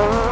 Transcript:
Oh.